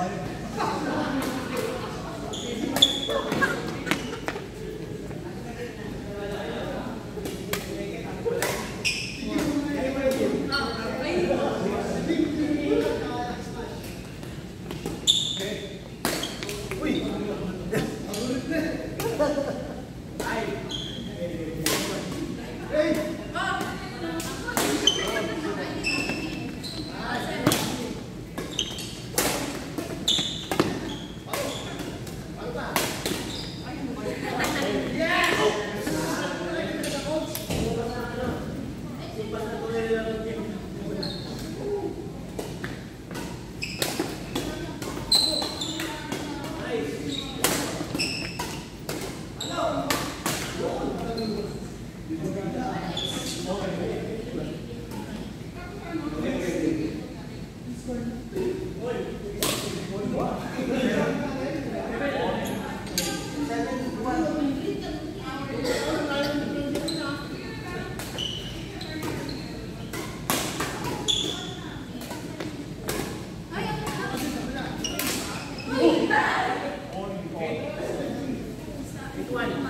life. 20.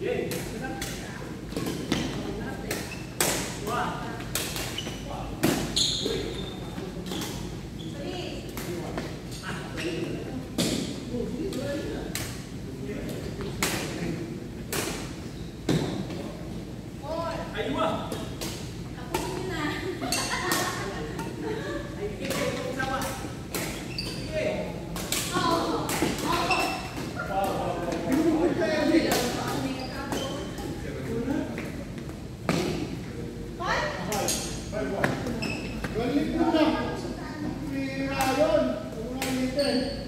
Yeah. good.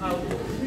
Uh,